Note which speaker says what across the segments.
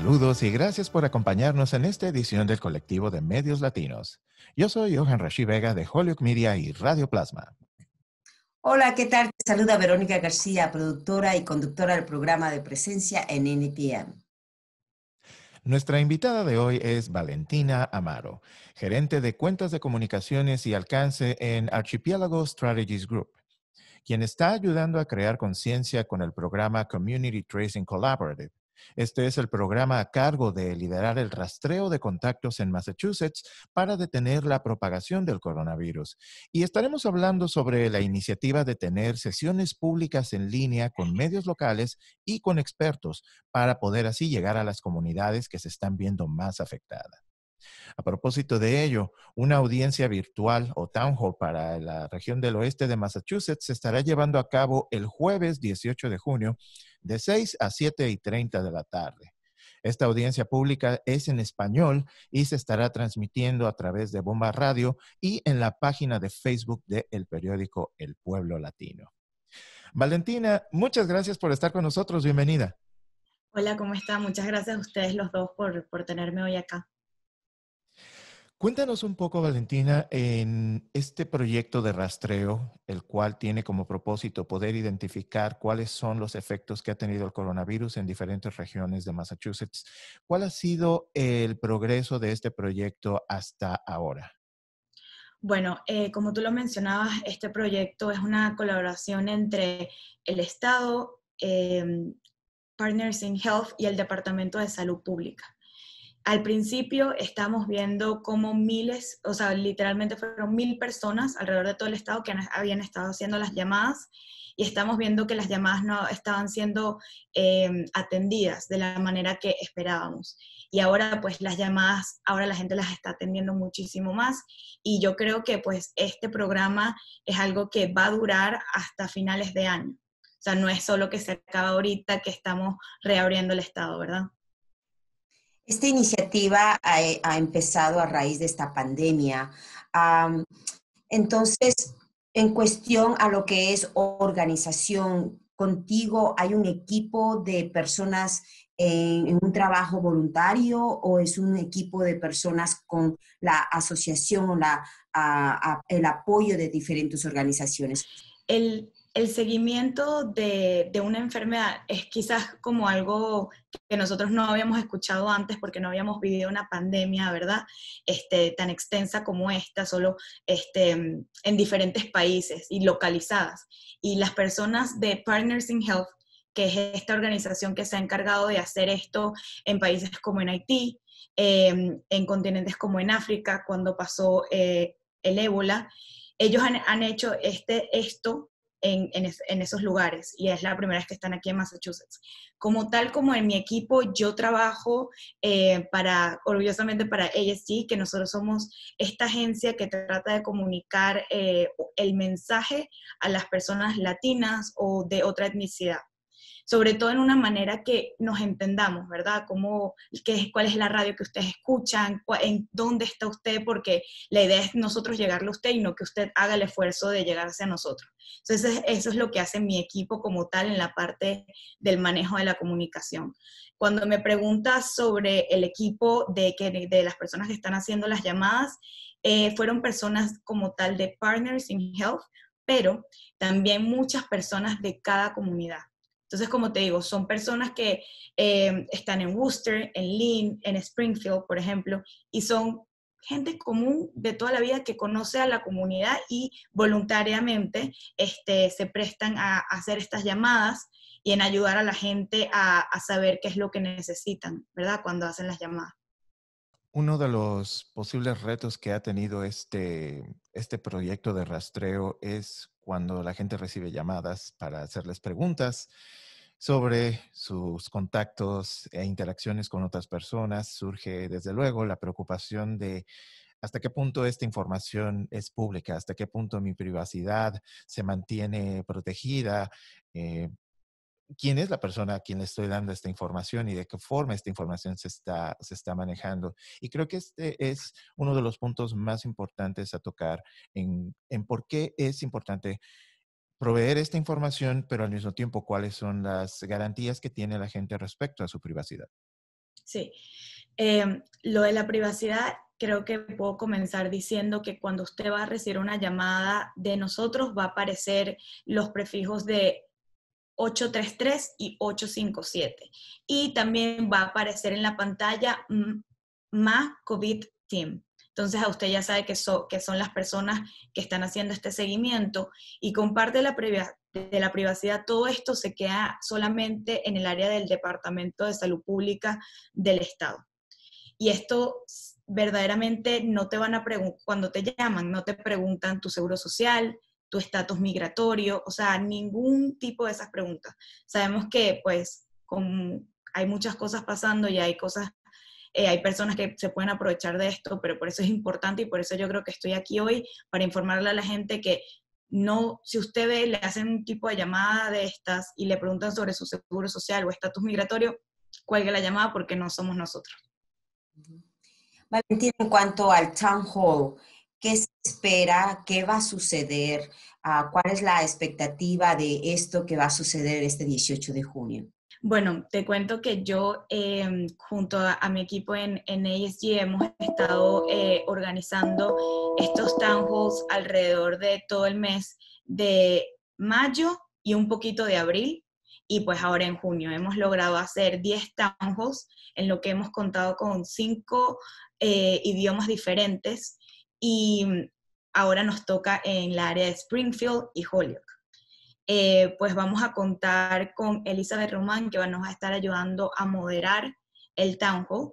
Speaker 1: Saludos y gracias por acompañarnos en esta edición del colectivo de medios latinos. Yo soy Johan Rashi Vega de Hollywood Media y Radio Plasma.
Speaker 2: Hola, ¿qué tal? Te saluda Verónica García, productora y conductora del programa de presencia en NPM.
Speaker 1: Nuestra invitada de hoy es Valentina Amaro, gerente de cuentas de comunicaciones y alcance en Archipiélago Strategies Group, quien está ayudando a crear conciencia con el programa Community Tracing Collaborative este es el programa a cargo de liderar el rastreo de contactos en Massachusetts para detener la propagación del coronavirus. Y estaremos hablando sobre la iniciativa de tener sesiones públicas en línea con medios locales y con expertos para poder así llegar a las comunidades que se están viendo más afectadas. A propósito de ello, una audiencia virtual o town hall para la región del oeste de Massachusetts se estará llevando a cabo el jueves 18 de junio de 6 a 7 y 30 de la tarde. Esta audiencia pública es en español y se estará transmitiendo a través de Bomba Radio y en la página de Facebook del periódico El Pueblo Latino. Valentina, muchas gracias por estar con nosotros. Bienvenida.
Speaker 3: Hola, ¿cómo está? Muchas gracias a ustedes los dos por, por tenerme hoy acá.
Speaker 1: Cuéntanos un poco, Valentina, en este proyecto de rastreo, el cual tiene como propósito poder identificar cuáles son los efectos que ha tenido el coronavirus en diferentes regiones de Massachusetts. ¿Cuál ha sido el progreso de este proyecto hasta ahora?
Speaker 3: Bueno, eh, como tú lo mencionabas, este proyecto es una colaboración entre el Estado, em, Partners in Health y el Departamento de Salud Pública al principio estamos viendo como miles, o sea, literalmente fueron mil personas alrededor de todo el estado que habían estado haciendo las llamadas y estamos viendo que las llamadas no estaban siendo em, atendidas de la manera que esperábamos. Y ahora pues las llamadas, ahora la gente las está atendiendo muchísimo más y yo creo que pues este programa es algo que va a durar hasta finales de año. O sea, no es solo que se acaba ahorita que estamos reabriendo el estado, ¿verdad?
Speaker 2: Esta iniciativa ha, empezado a raíz de esta pandemia. entonces, en cuestión a lo que es organización, contigo hay un equipo de personas en, un trabajo voluntario o es un equipo de personas con la asociación o el apoyo de diferentes organizaciones?
Speaker 3: El seguimiento de, una enfermedad es quizás como algo que nosotros no habíamos escuchado antes porque no habíamos vivido una pandemia, ¿verdad? Este, tan extensa como esta, solo este, en diferentes países y localizadas. Y las personas de Partners in Health, que es esta organización que se ha encargado de hacer esto en países como en Haití, em, en continentes como en África, cuando pasó eh, el ébola, ellos han, han hecho este, esto en, esos lugares y es la primera vez que están aquí en Massachusetts. Como tal como en mi equipo, yo trabajo eh, para, orgullosamente para ASG, que nosotros somos esta agencia que trata de comunicar eh, el mensaje a las personas latinas o de otra etnicidad sobre todo en una manera que nos entendamos, ¿verdad? Cómo, qué, ¿Cuál es la radio que ustedes escuchan? ¿En dónde está usted? Porque la idea es nosotros llegarle a usted y no que usted haga el esfuerzo de llegar hacia nosotros. Entonces, eso es lo que hace mi equipo como tal en la parte del manejo de la comunicación. Cuando me preguntas sobre el equipo de, que, de las personas que están haciendo las llamadas, eh, fueron personas como tal de Partners in Health, pero también muchas personas de cada comunidad. Entonces, como te digo, son personas que eh, están en Worcester, en Lynn, en Springfield, por ejemplo, y son gente común de toda la vida que conoce a la comunidad y voluntariamente este, se prestan a, hacer estas llamadas y en ayudar a la gente a, a, saber qué es lo que necesitan, ¿verdad? Cuando hacen las llamadas.
Speaker 1: Uno de los posibles retos que ha tenido este, este proyecto de rastreo es cuando la gente recibe llamadas para hacerles preguntas sobre sus contactos e interacciones con otras personas, surge desde luego la preocupación de hasta qué punto esta información es pública, hasta qué punto mi privacidad se mantiene protegida, eh, quién es la persona a quien le estoy dando esta información y de qué forma esta información se está, se está manejando. Y creo que este es uno de los puntos más importantes a tocar en, en por qué es importante proveer esta información, pero al mismo tiempo cuáles son las garantías que tiene la gente respecto a su privacidad.
Speaker 3: Sí. Em, lo de la privacidad, creo que puedo comenzar diciendo que cuando usted va a recibir una llamada de nosotros, va a aparecer los prefijos de 833 y 857. Y también va a aparecer en la pantalla más COVID Team. Entonces, a usted ya sabe que, que son las personas que están haciendo este seguimiento y comparte la, de la privacidad, todo esto se queda solamente en el área del Departamento de Salud Pública del Estado. Y esto verdaderamente no te van a preguntar, cuando te llaman, no te preguntan tu seguro social, tu estatus migratorio, o sea, ningún tipo de esas preguntas. Sabemos que pues hay muchas cosas pasando y hay cosas eh, hay personas que se pueden aprovechar de esto, pero por eso es importante y por eso yo creo que estoy aquí hoy para informarle a la gente que no, si usted ve, le hacen un tipo de llamada de estas y le preguntan sobre su seguro social o estatus migratorio, cuelgue la llamada porque no somos nosotros.
Speaker 2: Valentina, en cuanto al town hall, ¿qué se espera? ¿Qué va a suceder? Ah, ¿Cuál es la expectativa de esto que va a suceder este 18 de junio?
Speaker 3: Bueno, te cuento que yo em, junto a, mi equipo en, en ASG hemos estado eh, organizando estos town halls alrededor de todo el mes de mayo y un poquito de abril. Y pues ahora en junio hemos logrado hacer 10 town halls en lo que hemos contado con cinco eh, idiomas diferentes y ahora nos toca en la área de Springfield y Holyoke. Eh, pues vamos a contar con Elizabeth Román, que nos va a estar ayudando a moderar el town hall.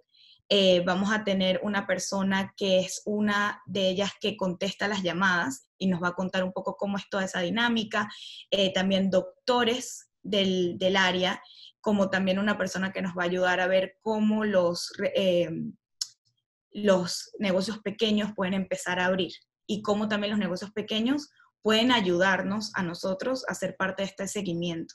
Speaker 3: Eh, vamos a tener una persona que es una de ellas que contesta las llamadas y nos va a contar un poco cómo es toda esa dinámica. Eh, también doctores del, del, área, como también una persona que nos va a ayudar a ver cómo los, los negocios pequeños pueden empezar a abrir y cómo también los negocios pequeños pueden ayudarnos a nosotros a ser parte de este seguimiento.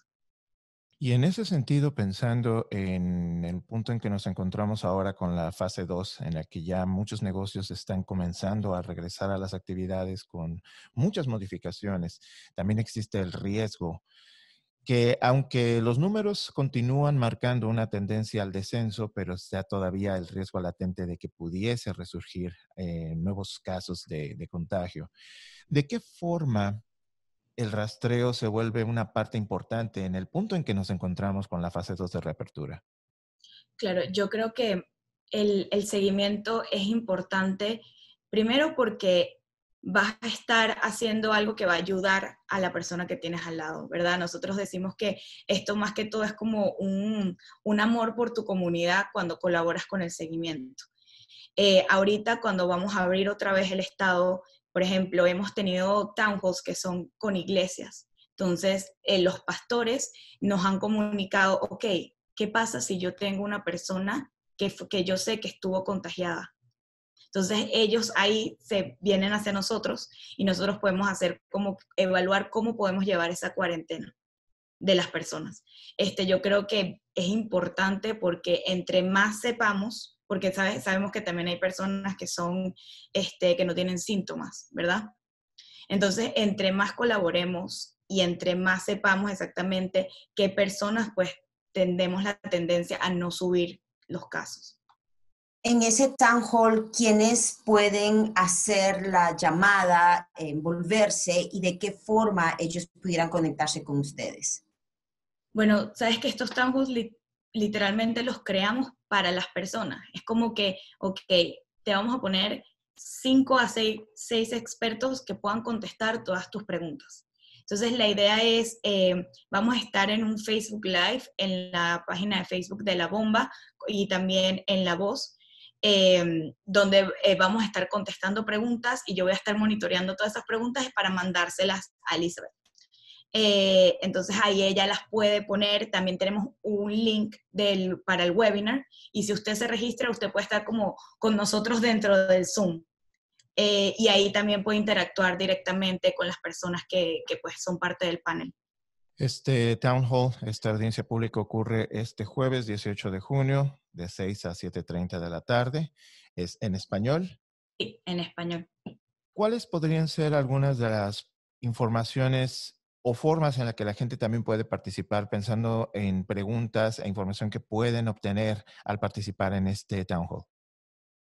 Speaker 1: Y en ese sentido, pensando en el punto en que nos encontramos ahora con la fase 2, en la que ya muchos negocios están comenzando a regresar a las actividades con muchas modificaciones, también existe el riesgo que aunque los números continúan marcando una tendencia al descenso, pero está todavía el riesgo latente de que pudiese resurgir eh, nuevos casos de, contagio. ¿De qué forma el rastreo se vuelve una parte importante en el punto en que nos encontramos con la fase 2 de reapertura?
Speaker 3: Claro, yo creo que el seguimiento es importante, primero porque vas a estar haciendo algo que va a ayudar a la persona que tienes al lado, ¿verdad? Nosotros decimos que esto más que todo es como un, un amor por tu comunidad cuando colaboras con el seguimiento. Eh, ahorita cuando vamos a abrir otra vez el Estado, por ejemplo, hemos tenido town halls que son con iglesias. Entonces, eh, los pastores nos han comunicado, ok, ¿qué pasa si yo tengo una persona que, que yo sé que estuvo contagiada? Entonces ellos ahí se vienen hacia nosotros y nosotros podemos hacer como evaluar cómo podemos llevar esa cuarentena de las personas. Este, yo creo que es importante porque entre más sepamos, porque sabemos que también hay personas que son, este, que no tienen síntomas, ¿verdad? Entonces, entre más colaboremos y entre más sepamos exactamente qué personas, pues tendemos la tendencia a no subir los casos
Speaker 2: en ese town hall, ¿quiénes pueden hacer la llamada, envolverse y de qué forma ellos pudieran conectarse con ustedes?
Speaker 3: Bueno, sabes que estos town halls literalmente los creamos para las personas. Es como que, ok, te vamos a poner cinco a seis, seis expertos que puedan contestar todas tus preguntas. Entonces, la idea es, eh, vamos a estar en un Facebook Live en la página de Facebook de La Bomba y también en La Voz Em, donde eh, vamos a estar contestando preguntas y yo voy a estar monitoreando todas esas preguntas para mandárselas a Elizabeth. Eh, entonces ahí ella las puede poner, también tenemos un link del, para el webinar y si usted se registra, usted puede estar como con nosotros dentro del Zoom. Eh, y ahí también puede interactuar directamente con las personas que, que pues son parte del panel.
Speaker 1: Este Town Hall, esta audiencia pública ocurre este jueves 18 de junio de 6 a 7.30 de la tarde. ¿Es en español?
Speaker 3: Sí, en español.
Speaker 1: ¿Cuáles podrían ser algunas de las informaciones o formas en las que la gente también puede participar pensando en preguntas e información que pueden obtener al participar en este town hall?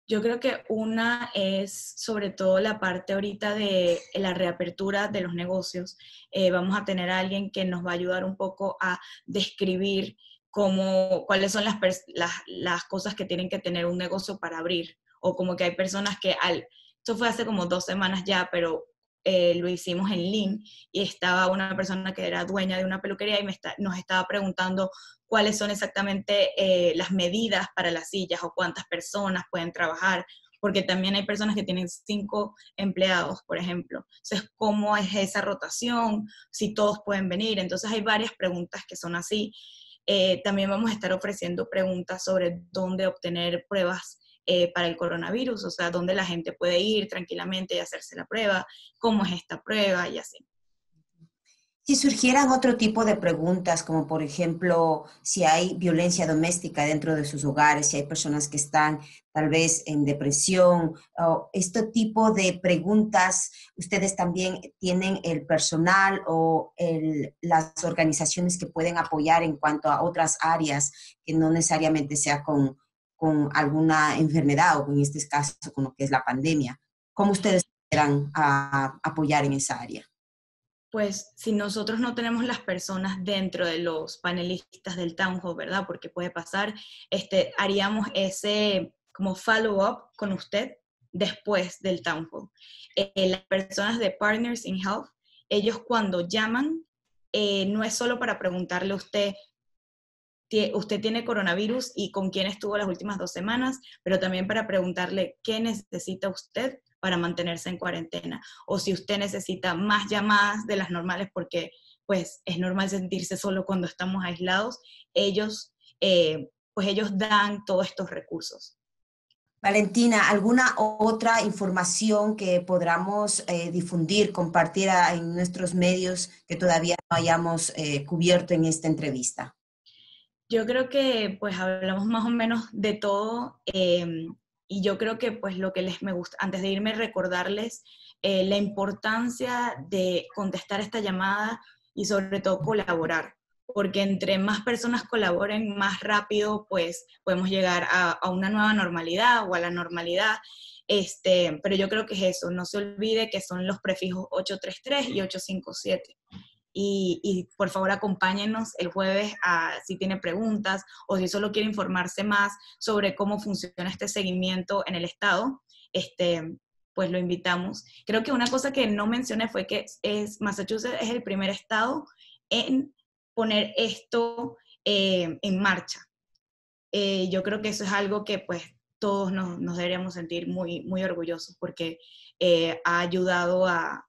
Speaker 3: Yo creo que una es sobre todo la parte ahorita de la reapertura de los negocios. Eh, vamos a tener a alguien que nos va a ayudar un poco a describir cómo, cuáles son las, las, las cosas que tienen que tener un negocio para abrir. O como que hay personas que al, esto fue hace como dos semanas ya, pero eh, lo hicimos en Lean y estaba una persona que era dueña de una peluquería y me nos estaba preguntando cuáles son exactamente eh, las medidas para las sillas o cuántas personas pueden trabajar, porque también hay personas que tienen cinco empleados, por ejemplo. Entonces, ¿cómo es esa rotación? Si todos pueden venir. Entonces, hay varias preguntas que son así. Eh, también vamos a estar ofreciendo preguntas sobre dónde obtener pruebas eh, para el coronavirus, o sea, dónde la gente puede ir tranquilamente y hacerse la prueba, cómo es esta prueba y así.
Speaker 2: Si surgieran otro tipo de preguntas, como por ejemplo, si hay violencia doméstica dentro de sus hogares, si hay personas que están tal vez en depresión, o este tipo de preguntas, ustedes también tienen el personal o las organizaciones que pueden apoyar en cuanto a otras áreas que no necesariamente sea con, con alguna enfermedad o en este caso con lo que es la pandemia. ¿Cómo ustedes quieran apoyar en esa área?
Speaker 3: Pues si nosotros no tenemos las personas dentro de los panelistas del town hall, ¿verdad? Porque puede pasar, este, haríamos ese como follow-up con usted después del town hall. Eh, las personas de Partners in Health, ellos cuando llaman, eh, no es solo para preguntarle a usted usted tiene coronavirus y con quién estuvo las últimas dos semanas, pero también para preguntarle qué necesita usted para mantenerse en cuarentena o si usted necesita más llamadas de las normales porque pues es normal sentirse solo cuando estamos aislados, ellos eh, pues ellos dan todos estos recursos.
Speaker 2: Valentina, ¿alguna otra información que podamos eh, difundir, compartir en nuestros medios que todavía no hayamos eh, cubierto en esta entrevista?
Speaker 3: Yo creo que pues hablamos más o menos de todo em, y yo creo que pues lo que les me gusta, antes de irme recordarles eh, la importancia de contestar esta llamada y sobre todo colaborar, porque entre más personas colaboren más rápido pues podemos llegar a, a una nueva normalidad o a la normalidad. Este, pero yo creo que es eso, no se olvide que son los prefijos 833 y 857 y, por favor acompáñenos el jueves a, si tiene preguntas o si solo quiere informarse más sobre cómo funciona este seguimiento en el Estado, este, pues lo invitamos. Creo que una cosa que no mencioné fue que es, Massachusetts es el primer estado en poner esto eh, en marcha. Eh, yo creo que eso es algo que pues todos nos, nos deberíamos sentir muy, muy orgullosos porque eh, ha ayudado a,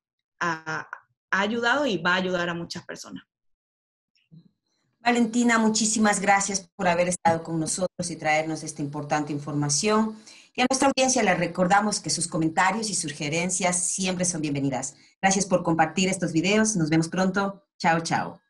Speaker 3: ha ayudado y va a ayudar a muchas personas.
Speaker 2: Valentina, muchísimas gracias por haber estado con nosotros y traernos esta importante información. Y a nuestra audiencia le recordamos que sus comentarios y sugerencias siempre son bienvenidas. Gracias por compartir estos videos. Nos vemos pronto. Chao, chao.